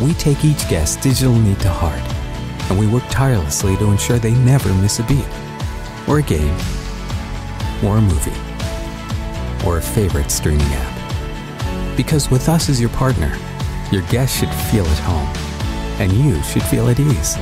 We take each guest's digital need to heart, and we work tirelessly to ensure they never miss a beat, or a game, or a movie, or a favorite streaming app. Because with us as your partner, your guest should feel at home, and you should feel at ease.